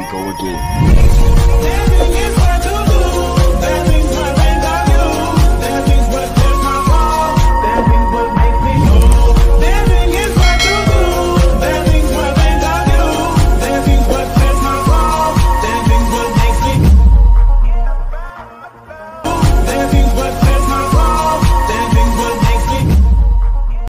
we go again.